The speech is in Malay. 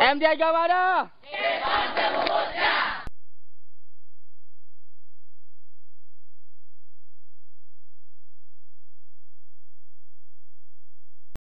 MDI Gavada! Yeah.